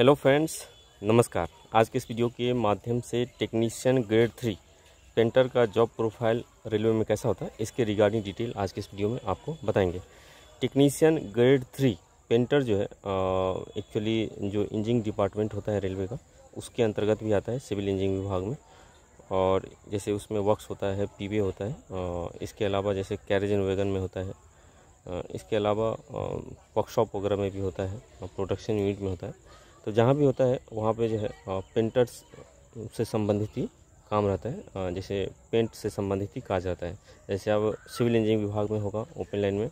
Hello friends नमस्कार। आज के इस वीडियो के माध्यम से टेक्नीशियन ग्रेड थ्री पेंटर का जॉब प्रोफ़ाइल रेलवे में कैसा होता है इसके रिगार्डिंग डिटेल आज के इस वीडियो में आपको बताएँगे। टेक्नीशियन ग्रेड थ्री पेंटर जो है एक्चुअली जो इंजीनियरिंग डिपार्टमेंट होता है रेलवे का उसके अंतर्गत भी आता है सिविल इंजीनियरिंग विभाग में। और जैसे उसमें वर्क्स होता है पीवे होता है आ, इसके अलावा जैसे कैरेज एंड वैगन में होता है आ, इसके अलावा वर्कशॉप वगैरह में भी होता है प्रोडक्शन यूनिट में होता है। तो जहाँ भी होता है, वहाँ पे जो है पेंटर्स से संबंधित ही काम रहता है। जैसे पेंट से संबंधित ही काज रहता है। जैसे अब सिविल इंजीनियरिंग विभाग में होगा ओपन लाइन में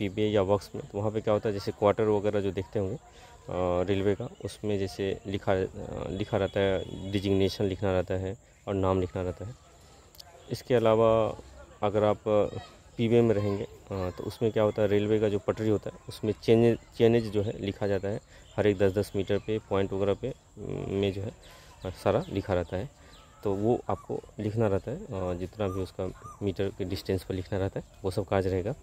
पी या वर्क्स में तो वहाँ पे क्या होता है, जैसे क्वार्टर वगैरह जो देखते होंगे रेलवे का, उसमें जैसे लिखा लिखा रहता है डिजिग्नेशन लिखना रहता है और नाम लिखना रहता है। इसके अलावा अगर आप पीवे में रहेंगे। तो उसमें क्या होता है, रेलवे का जो पटरी होता है, उसमें चेंज चेनेज जो है लिखा जाता है। हर एक दस दस मीटर पे, पॉइंट वगैरह पे में जो है सारा लिखा रहता है। तो वो आपको लिखना रहता है जितना भी उसका मीटर के डिस्टेंस पर लिखना रहता है, वो सब काज रहेगा।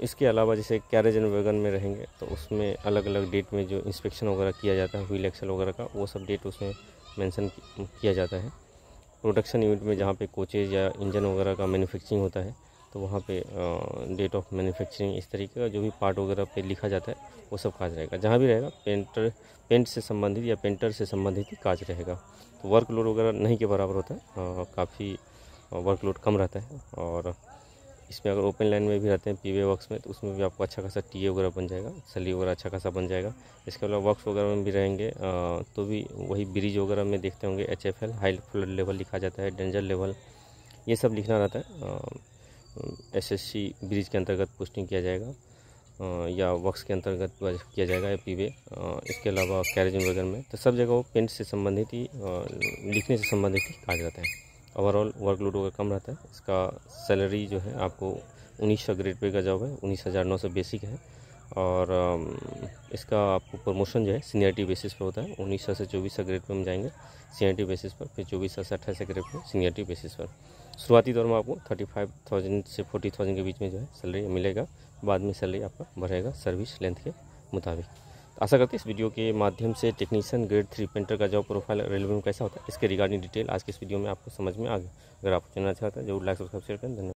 इसके अलावा जैसे कैरेज एंड वैगन में रहेंगे तो उसमें अलग अलग डेट में जो इंस्पेक्शन वगैरह किया जाता है, व्हील एक्सल वगैरह का, वो सब डेट उसमें मेंशन किया जाता है। प्रोडक्शन यूनिट में जहाँ पे कोचेज या इंजन वगैरह का मैन्युफैक्चरिंग होता है तो वहाँ पे डेट ऑफ़ मैन्युफैक्चरिंग इस तरीके का जो भी पार्ट वगैरह पे लिखा जाता है, वो सब काज रहेगा। जहाँ भी रहेगा पेंटर पेंट से संबंधित या पेंटर से संबंधित ही काज रहेगा। तो वर्कलोड वगैरह नहीं के बराबर होता है काफ़ी वर्कलोड कम रहता है और इसमें अगर ओपन लाइन में भी रहते हैं पीवे वर्क्स में तो उसमें भी आपको अच्छा खासा टीए वगैरह बन जाएगा सली वगैरह अच्छा खासा बन जाएगा। इसके अलावा वर्क्स वगैरह में भी रहेंगे तो भी वही ब्रिज वगैरह में देखते होंगे H F L high flood level लिखा जाता है डेंजर लेवल ये सब लिखना रहता है एसएससी ब्रिज के अंतर्गत पोस्टिंग किया जाएगा या वक्स के अंतर्गत किया जाएगा या पीवे इसके अलावा कैरेज वगैरह में। तो सब जगह वो पेंट से संबंधित ही लिखने से संबंधित ही कहा जाता है। ओवरऑल वर्कलोड वगैरह कम रहता है, इसका सैलरी जो है आपको उन्नीस सौ ग्रेड पे का जॉब है, उन्नीस हज़ार नौ सौ बेसिक है। और इसका आपको प्रमोशन जो है सीनियरिटी बेसिस पर होता है, उन्नीस सौ से चौबीस सौ ग्रेड पे हम जाएँगे सीनियरिटी बेसिस पर, फिर चौबीस सौ से अट्ठाईस ग्रेड पर सीनियरिटी बेसिस पर। शुरुआती दौर में आपको थर्टी फाइव थाउज़ेंड से फोर्टी थाउज़ेंड के बीच में जो है सैलरी मिलेगा। बाद में सैलरी आपका बढ़ेगा सर्विस लेंथ के मुताबिक। तो आशा करते हैं इस वीडियो के माध्यम से टेक्नीशियन ग्रेड थ्री पेंटर का जॉब प्रोफ़ाइल रेलवे में कैसा होता है, इसके रिगार्डिंग डिटेल आज के इस वीडियो में आपको समझ में आ गया। अगर आपको चैनल अच्छा चाहते हैं ज़रूर लाइक सब्सक्राइब शेयर करें। धन्यवाद।